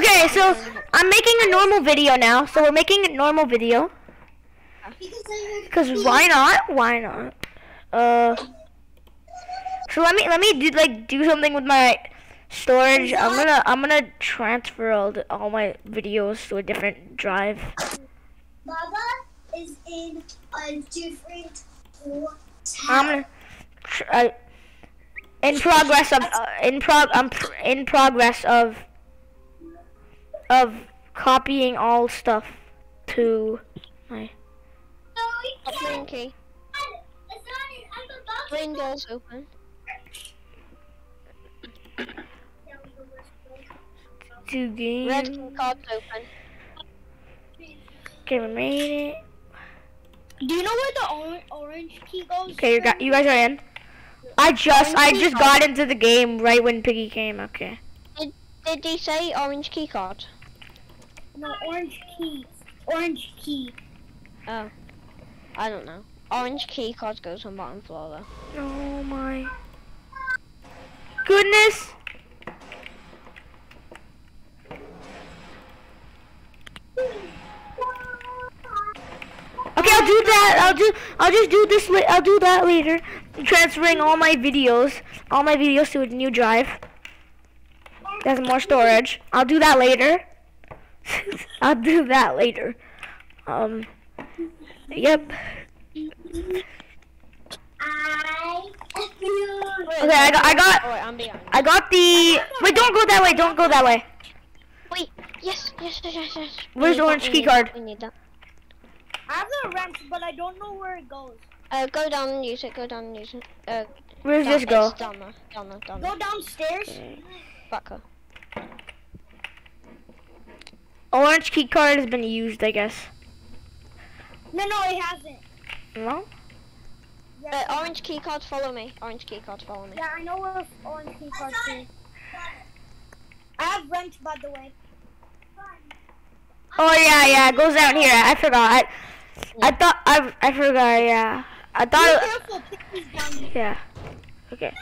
Okay, so I'm making a normal video now. So we're making a normal video. Cause why not? Why not? Uh. So let me let me do like do something with my storage. I'm gonna I'm gonna transfer all the, all my videos to a different drive. Baba is in a different I'm gonna uh, in progress of uh, in prog I'm pr- in progress of of copying all stuff to my Green key. Green doors open. to game. Red key cards open. Okay, we made it. Do you know where the orange, orange key goes? Okay, you got you guys are in. I just I just got into the game right when Piggy came. Okay. Did he say orange key card? No, orange key. Orange key. Oh. I don't know. Orange key card goes on bottom floor though. Oh my goodness. Okay, I'll do that. I'll do. I'll just do this. la- I'll do that later. Transferring all my videos, all my videos to a new drive. There's more storage. I'll do that later. I'll do that later. Um. Yep. I. Okay, I got. I got. Oh wait, I'm behind. I got the. Wait, don't go that way. Don't go that way. Wait, yes, yes, yes, yes, yes. We Where's need the orange key card? We need that. I have the wrench, but I don't know where it goes. Uh, go down and use it. Go down and use it. Uh, Where does down, this go? Down there. Down there. Down there. Go downstairs. Back her. Orange key card has been used, I guess. No, no, it hasn't. No. Yeah, Uh, orange key card, follow me. Orange key card, follow me. yeah, I know where orange key cards is. I have wrench, by the way. Oh yeah, yeah. It goes down here. I forgot. I, I thought I, I forgot. Yeah. I Be thought. careful, Piggy's down here. Yeah. Okay.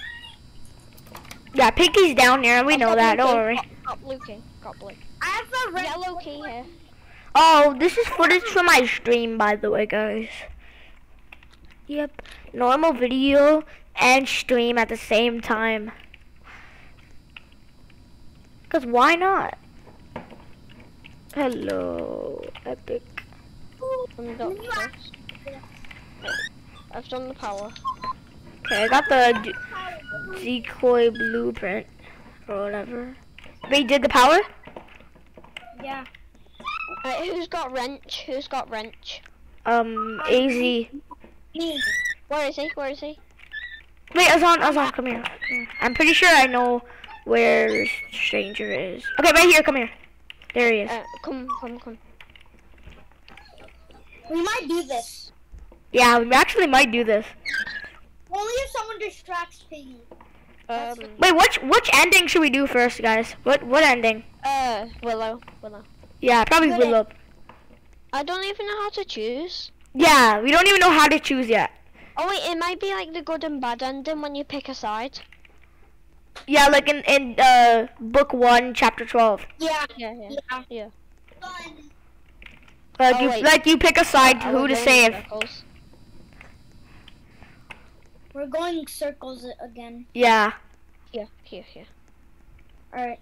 Yeah, Pinky's down here. We know that. Don't worry. Got, got blue key. Got blue. I have the wrench. Yellow key here. Oh, this is footage from my stream, by the way, guys. Yep. Normal video and stream at the same time. Cause why not? Hello, Epic. From the doctors. I've done the power. Okay, I got the decoy blueprint or whatever. Wait, did the power? Yeah. Uh, who's got wrench? Who's got wrench? Um, AZ. Wait, Me. Where is he? Where is he? Wait, Azan, Azan, come here. Come here. I'm pretty sure I know where Stranger is. Okay, right here, come here. There he is. Uh, come, come, come. We might do this. Yeah, we actually might do this. Only if someone distracts Piggy. Um, Wait, which which ending should we do first, guys? What what ending? uh, Willow, Willow. Yeah, probably Good Willow. I don't even know how to choose. Yeah, we don't even know how to choose yet. Oh wait, it might be like the good and bad ending when you pick a side. Yeah, like in in uh book one, chapter twelve. Yeah. Yeah, yeah, Yeah. yeah. Like Oh, you wait. like you pick a side I who to save. circles. We're going circles again. Yeah, Here, here, here. Alright.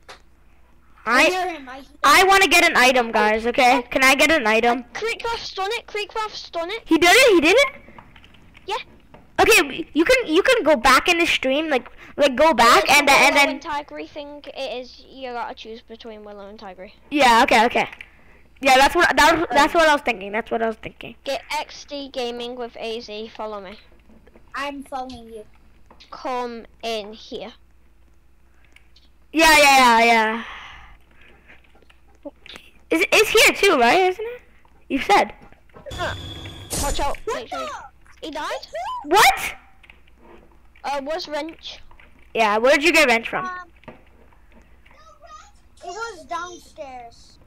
I I. I want to get an item, guys. Okay, oh. can I get an item? Creekcraft's done it. Creekcraft's done it. He did it. He did it. Yeah. Okay, you can you can go back in the stream, like like go back and the then and Willow then and Tigry thing. It is you gotta choose between Willow and Tigry. yeah. Okay, okay. Yeah, that's what that was, that's what I was thinking. That's what I was thinking. Get XD Gaming with AZ. Follow me. I'm following you. Come in here. Yeah, yeah, yeah, yeah. Is it's here too, right? Isn't it? You said. Watch out. Make sure he died. What? Uh, where's Wrench? Yeah. Where'd you get wrench from? Um, it was downstairs.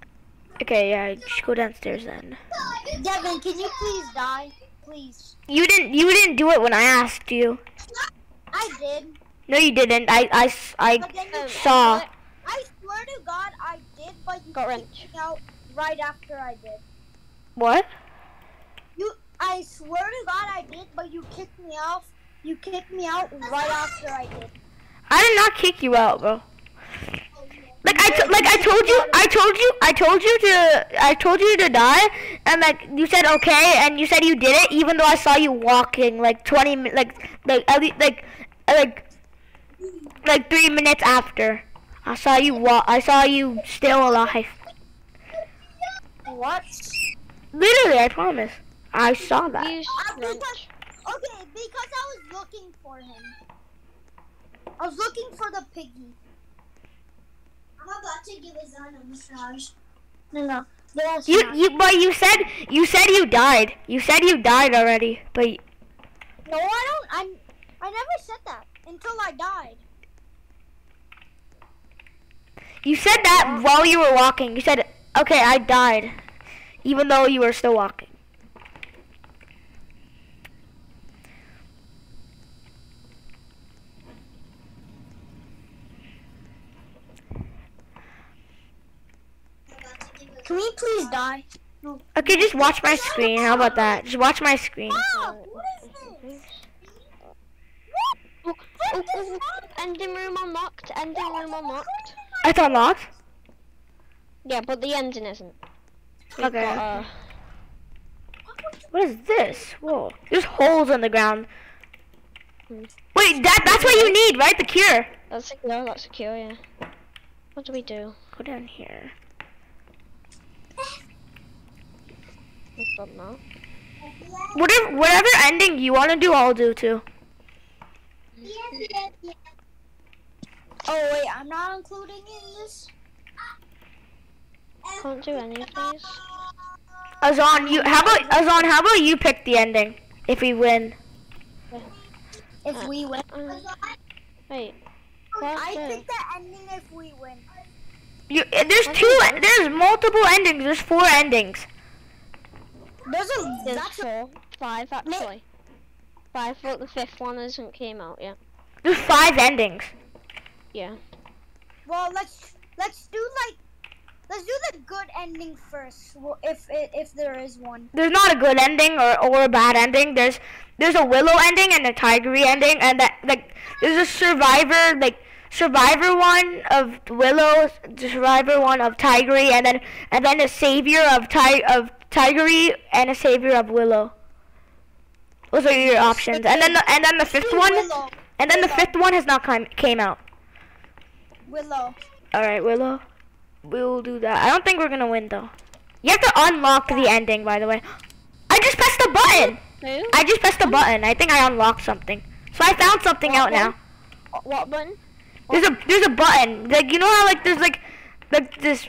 Okay, yeah. Just go downstairs then. Devin, can you please die? Please. You didn't. You didn't do it when I asked you. I did. No, you didn't. I I Um, saw. I swear to God, I did, but you got wrench. out right after I did. What? You, I swear to God I did, but you kicked me off. You kicked me out right after I did. I did not kick you out, bro. Like like I told you, I told you, I told you to, I told you to die, and like you said okay, and you said you did it, even though I saw you walking like twenty, mi- like like at least like like like three minutes after. I saw you walk. I saw you still alive. What? Literally, I promise. I saw that. Use Uh, because, okay, because I was looking for him. I was looking for the piggy. I'm about to give his son a massage. No, no. That's You not. you but you said you said you died. You said you died already, but No, I don't. I I never said that until I died. You said that while you were walking. You said, "Okay, I died," even though you were still walking. Can we please die? Okay, just watch my screen. How about that? Just watch my screen. Ah, what is this? Oh, oh, oh, ending room unlocked. Ending room unlocked. It's unlocked. Yeah, but the ending isn't. We've Okay. got, uh, What is this? Whoa, there's holes in the ground. Hmm. Wait, that that's what you need, right? The cure. that's secure. That's secure. Yeah. What do we do? Go down here. We've done that. Whatever whatever ending you want to do, I'll do too. Oh wait, I'm not including in this. Can't do any of these. Azan, you how about Azan? How about you pick the ending if we win? If we win. Uh, wait. I the- pick the ending if we win. You there's two. There's multiple endings. There's four endings. There's a There's that's a, four, five actually. Five, but the fifth one hasn't came out yet. There's five endings. Yeah. well. Let's let's do like let's do the good ending first. Well, if if there is one. There's not a good ending or, or a bad ending. There's there's a Willow ending and a Tigry ending, and that like there's a Survivor like Survivor one of Willow, Survivor one of Tigry, and then and then a Savior of Ti of Tigry and a Savior of Willow. Those are your options, and then the, and then the fifth one, and then the fifth one has not come came out. Willow. All right, Willow, we'll do that. I don't think we're gonna win though. You have to unlock the ending, by the way. I just pressed the button. I just pressed the button. I think I unlocked something. So I found something out now. What button? There's a there's a button. Like you know how like there's like like this.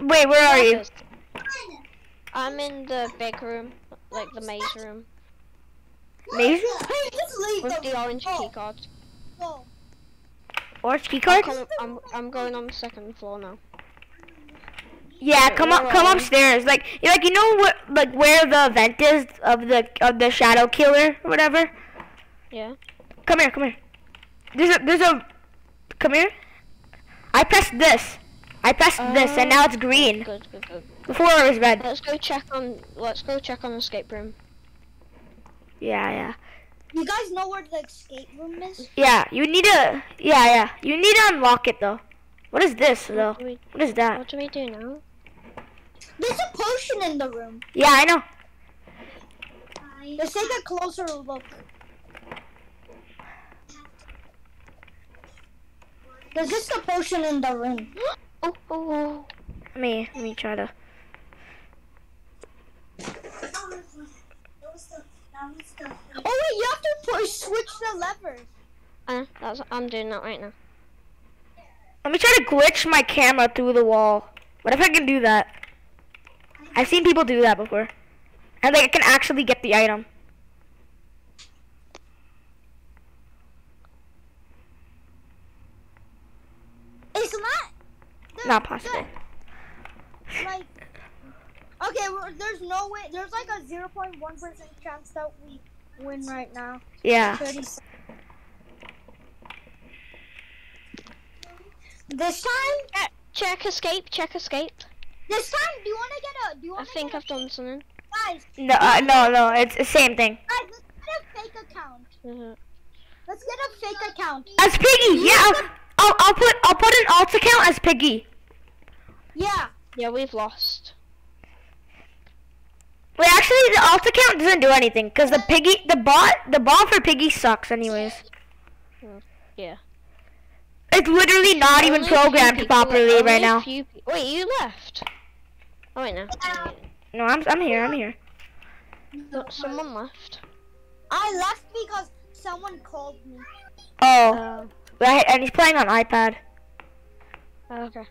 Wait, where are you? I'm in the big room, like the maze room, Maze? Hey, just leave with the the orange room. key card. Oh. Orange key I'm, I'm, I'm going on the second floor now. Yeah, come up, come upstairs. Like you like you know what like where the vent is of the of the shadow killer or whatever. Yeah. Come here, come here. There's a there's a. Come here. I pressed this. I pressed this, and now it's oh, green. Good, good, good. Before it was red. Let's go check on. Let's go check on the escape room. Yeah, yeah. You guys know where the escape room is? Yeah, you need to. Yeah, yeah. You need to unlock it though. What is this though? What do we, What is that? what do we do now? There's a potion in the room. Yeah, I know. Let's take a closer look. There's just a potion in the room. Oh, oh, oh. Let me let me try to. Oh wait, you have to push, switch the levers. Uh, that's, I'm doing that right now. Let me try to glitch my camera through the wall. What if I can do that? I've seen people do that before, and like I can actually get the item. It's not. the- Not possible. the- like, okay, well, there's no way. There's like a 0.1 percent chance that we win right now. Yeah. 30 This time, check escape, check escape. This time, do you want to get a? Do you I want to think I've done something. guys? No, uh, no, no. It's the same thing. Guys, let's get a fake account. Mhm. Let's get a fake account. As Piggy, yeah. I'll, I'll, I'll put I'll put an alt account as Piggy. Yeah. Yeah, we've lost. Wait, actually, the alt account doesn't do anything because the Piggy, the bot, the bot for Piggy sucks, anyways. Yeah. It's literally not even Only a programmed properly right now. Wait, you left. Oh wait, no. No, I'm I'm here. I'm here. No, Someone left. I left because someone called me. Oh, Uh, right, and he's playing on iPad. okay.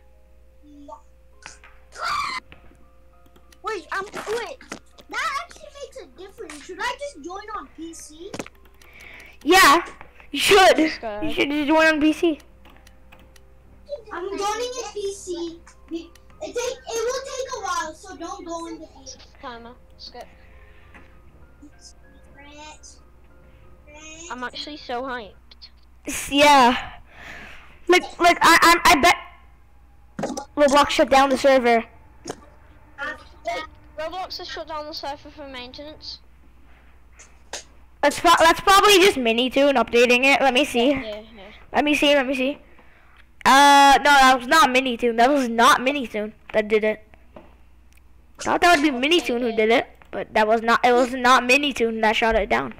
Wait, I'm wait. That actually makes a difference. Should I just join on PC? Yeah, you should. You should just join on PC. I'm joining in PC. It take it will take a while, so don't go in the game. Timer. Skip. I'm actually so hyped. Yeah. Like, like I, I, I bet Roblox shut down the server. Roblox has shut down the server for maintenance. That's pro- that's probably just MiniToon updating it. Let me see. Yeah, yeah. Let me see. Let me see. Uh, no, that was not MiniToon. That was not MiniToon that did it. Thought that would be MiniToon who did it, but that was not. It was not MiniToon that shut it down.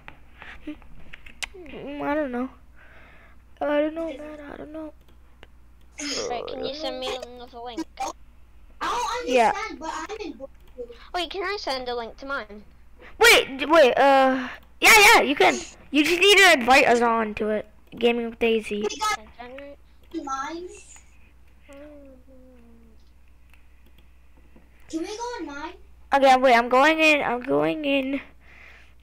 Hmm, I don't know. I don't know, man. I don't know. Right, can you send me another link? I don't Yeah. understand, but I'm in. Brooklyn. Wait, can I send a link to mine? Wait, wait. Uh, yeah, yeah, you can. You just need to invite us on to it. Gaming with Daisy. We got Okay, mine. Can we go in mine? Okay, wait. I'm going in. I'm going in.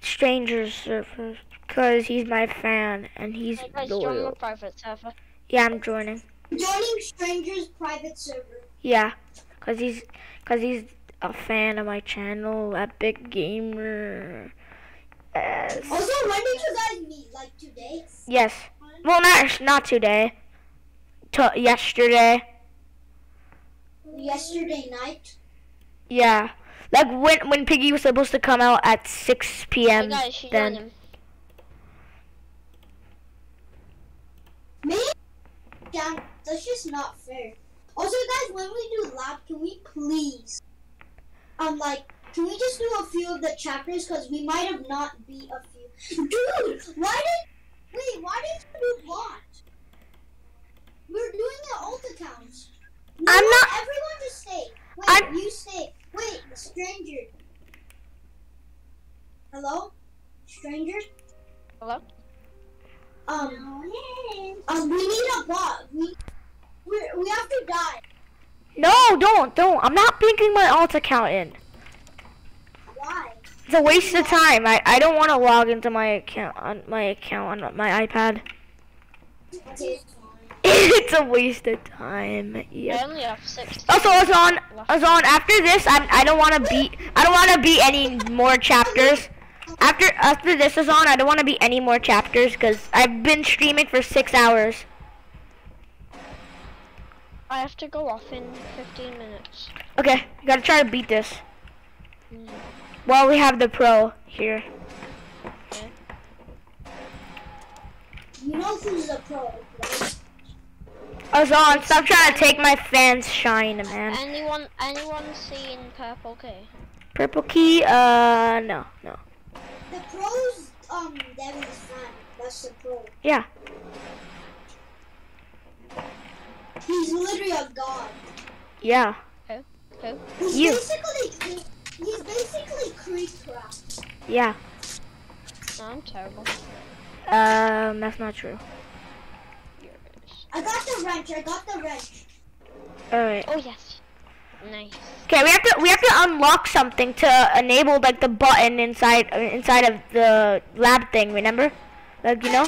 Strangers server because he's my fan and he's Hey guys, join loyal. private server. Yeah, I'm joining. Joining strangers private server. Yeah, cause he's, cause he's a fan of my channel, Epic Gamer. Yes. Also, when did you guys meet? Like today? Yes. Well, not not today. To yesterday. Yesterday night. Yeah. Like when when Piggy was supposed to come out at 6 Hey p.m. guys, should then. Me? Yeah, that's just not fair. Also, guys, when we do lab, can we please, um, like, can we just do a few of the chapters? Cause we might have not beat a few. Dude, why did? Wait, why did you do bot? We're doing the alt accounts. No, I'm not- Everyone just stay. Wait, I'm- you stay. Wait, stranger. Hello, stranger. Hello? Um, um, we need a bot. We, we, we have to die. No, don't, don't. I'm not pinking my alt account in. Why? It's a waste of time. I, I don't want to log into my account on my account on my iPad. Okay. it's a waste of time. Yeah. I Yeah. only have 60. Also, Azan, Azan, after this, I'm, I don't want to beat, I don't want to beat any more chapters. After after this is on, I don't want to beat any more chapters because I've been streaming for six hours. I have to go off in 15 minutes. Okay, gotta try to beat this. While we have the pro here. You know who's the pro, right? Azan, stop trying to take my fans' shine, man. Anyone, anyone seen Purple Key? Purple key, uh, no, no. The pro's um Devin's fan. That's the pro. Yeah, He's literally a god. yeah. Who? He's You. basically he's basically Creekcraft. Yeah. No, I'm terrible. Um, that's not true. I got the wrench. I got the wrench. Alright. Oh yes. Nice. Okay, we have to we have to unlock something to enable like the button inside uh, inside of the lab thing. Remember, like you know,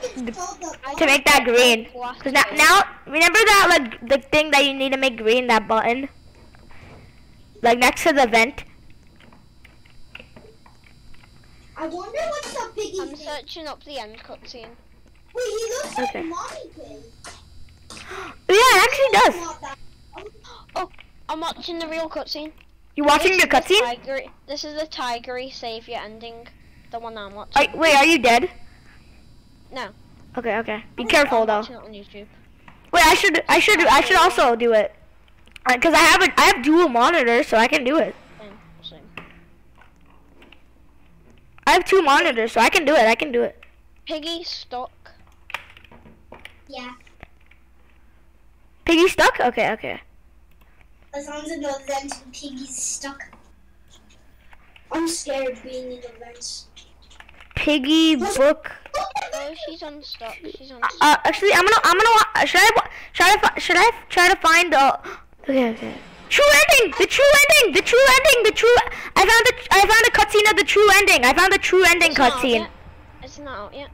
Because it's called the to make that green. Cause now, now remember that like the thing that you need to make green that button, like next to the vent. I wonder what's the piggy I'm thing. searching up the end cutscene. Wait, he looks Okay. like Mommy Pig. Yeah, it actually does. Oh. I'm watching the real cutscene. You watching This the cutscene? tiger- This is the Tigry savior ending. The one I'm watching. Are- Wait, are you dead? No. Okay, okay. Be careful I'm though. it on YouTube. Wait, I should, I should, I should also do it. Uh, Cause I have a, I have dual monitors, so I can do it. Same, same. I have two monitors, so I can do it. I can do it. Piggy stuck. Yeah. Piggy stuck? Okay, okay. As long as I know that piggy's stuck. I'm scared being in the vents. Piggy book. Oh, she's unstuck. She's Uh, unstuck. uh, actually, I'm gonna, I'm gonna. wa- Should I, wa- should I, should I try to find the? Okay, okay. True ending. The true ending. The true ending. The true. I found the. I found a cutscene of the true ending. I found the true ending It's cutscene. It's not out yet.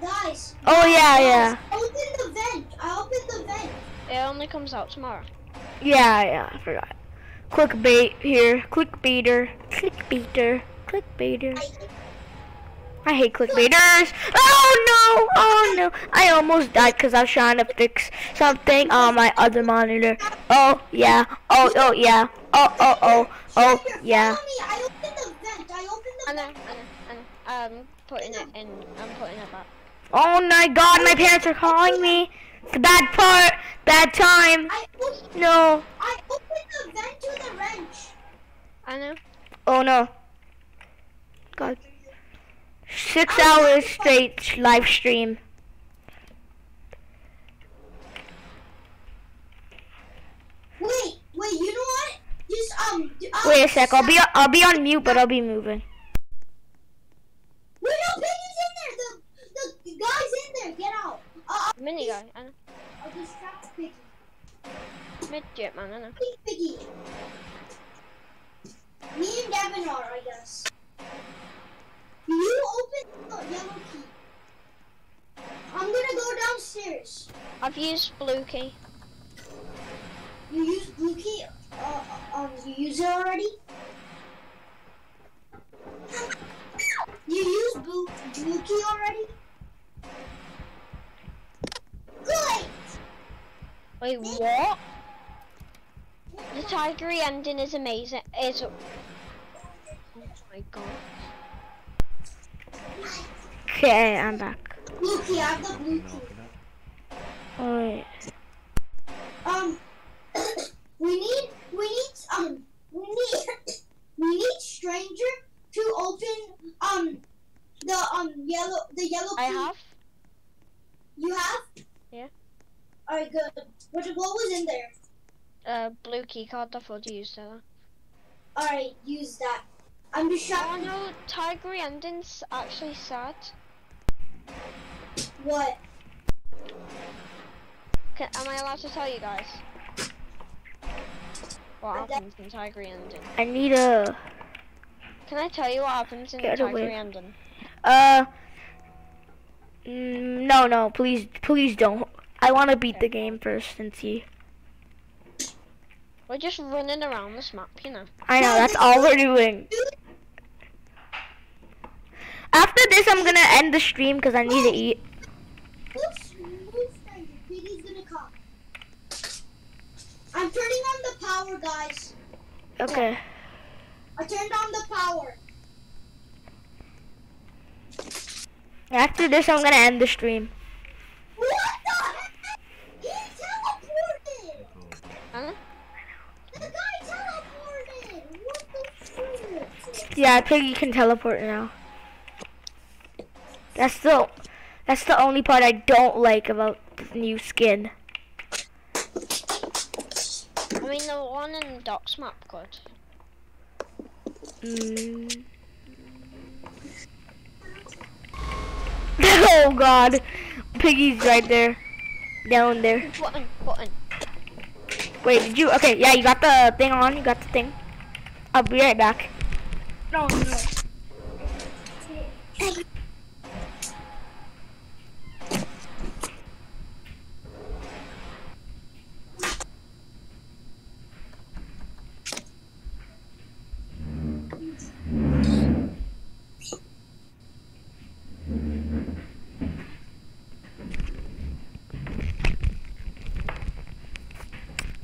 Guys. Oh yeah, guys, yeah, Open the vent. I opened the vent. It only comes out tomorrow. yeah, yeah. I forgot. Clickbait here. Clickbaiter. Clickbaiter. Clickbaiter. I, I hate clickbaiters. Oh no! Oh no! I almost died because I was trying to fix something on my other monitor. Oh yeah. Oh oh yeah. Oh oh oh oh yeah. Follow. I opened the vent. I opened the vent. I know, I know. I'm um, putting it in. I'm putting it back. Oh my god, my parents are calling me. It's a bad part. Bad time. I, op- No. I opened the vent to the wrench. I know. Oh no. God. Six hours straight live stream. Wait, wait. You know what? Just um. um Wait a sec. I'll be stop- I'll be on mute, but I'll be moving. Wait, no, Piggy's in there. The the guy's in there. Get out. Uh, Mini guy. I know. I'll distract Piggy. Midget man. I know. Piggy, Piggy. Me and Devin are, I guess. You open the yellow key. I'm gonna go I've used blue key. You use blue key. Uh, um, you use it already. You use blue blue key already. Great. Wait, what? The Tigry ending is amazing. Is. Oh my god. Okay, I'm back. Blue key. I have the blue key. Alright. Um, we need, we need, um, we need, we need stranger to open, um, the, um, yellow, the yellow key. I have. You have? Yeah. Alright, good. What, what was in there? Uh, blue key card. I thought you used that. Alright, use that. I'm just Oh shocked. no, Tigry ending's actually sad. What? Can, am I allowed to tell you guys? What that- happens in Tigry ending? I need a Can I tell you what happens in the away. ending? uh mm, no no please please don't. I want to beat the game first and see. We're just running around this map, you know. I know that's all we're doing. After this, I'm gonna end the stream because I need to eat. Move, move, stranger. Piggy's gonna come. I'm turning on the power, guys. Okay. I turned on the power. After this, I'm gonna end the stream. What the heck? He teleported! Huh? The guy teleported! What the frick? Yeah, Piggy can teleport now. That's the that's the only part I don't like about the new skin. I mean, the one in the docks map could. Mm. oh God, Piggy's right there, down there. Button, button. Wait, did you? Okay, yeah, you got the thing on. You got the thing. I'll be right back. No, no.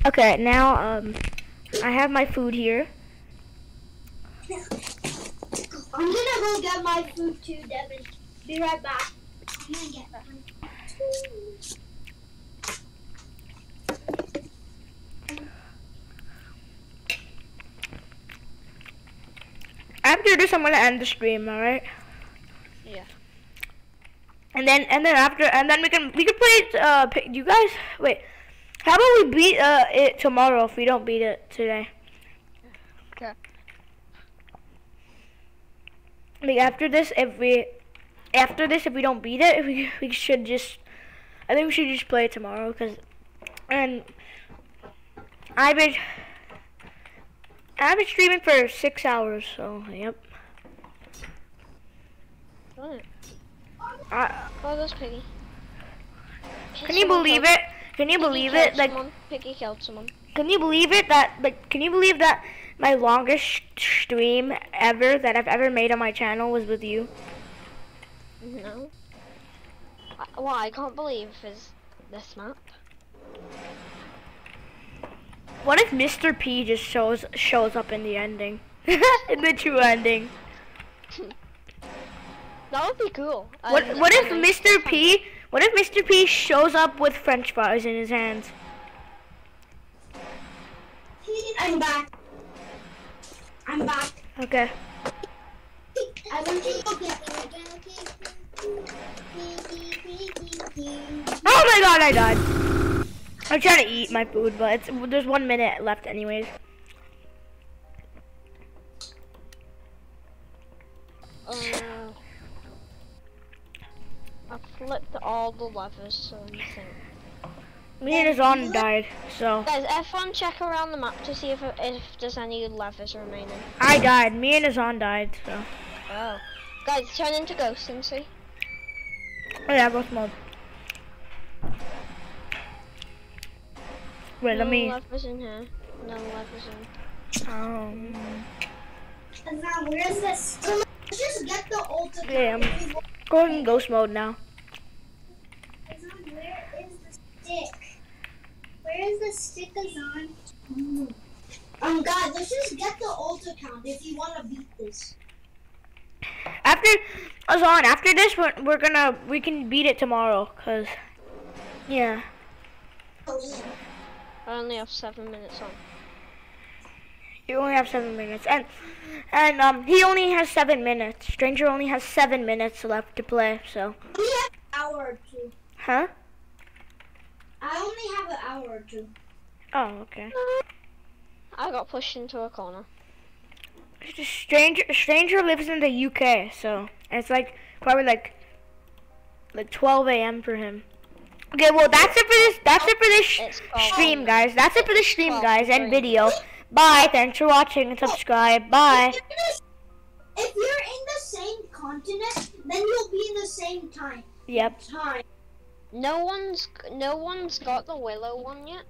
Okay, now um, I have my food here. I'm gonna go get my food too, Devin. Be right back. I'm gonna get that. After this, I'm gonna end the stream. All right. Yeah. And then and then after and then we can we can play. Uh, you guys wait. How about we beat uh it tomorrow if we don't beat it today? Okay. Like after this, if we after this, if we don't beat it, we we should just. I think we should just play it tomorrow because, and I've been I've been streaming for six hours. So yep. Right. I, Oh, that's Piggy. can you believe it? Can you believe it? Like someone. Piggy killed someone. Can you believe it that like can you believe that my longest stream ever that I've ever made on my channel was with you? No. I- What I can't believe is this map. What if Mr. P just shows shows up in the ending? in the true ending. That would be cool. What And- what if Mr. P what if Mr. P shows up with french fries in his hands? I'm back. I'm back. Okay. I went to go get Oh my god, I died. I'm trying to eat my food, but it's there's one minute left anyways. Uh, I flipped all the levers, so you think. Me and Azan died, so Guys, F1 check around the map to see if if there's any levers remaining. I died. Me and Azan died, so Oh. Guys, turn into ghosts and see. Oh yeah, ghost mode. Wait, no let me. No levers in here. No levers in. Um, Now, where's this? So let's just get the ultimate. Yeah, I'm- go in ghost mode now. Azan, where is the stick? Where is the stick, Azan? Um, guys, let's just get the ult account if you want to beat this. After Azan, after this, we're, we're gonna we can beat it tomorrow, cause yeah. I only have seven minutes on. You only have seven minutes, and and um he only has seven minutes. Stranger only has seven minutes left to play, so We have an hour or two. huh? I only have an hour or two. Oh, okay. I got pushed into a corner. Stranger Stranger lives in the UK, so it's like probably like like 12 a.m. for him. Okay, well that's it for this. That's it for this sh- stream, guys. That's it for the stream, guys, and video. Bye. Thanks for watching and subscribe. Bye. If you're, in the, if you're in the same continent, then you'll be in the same time. Yep. Time. No one's no one's got the willow one yet.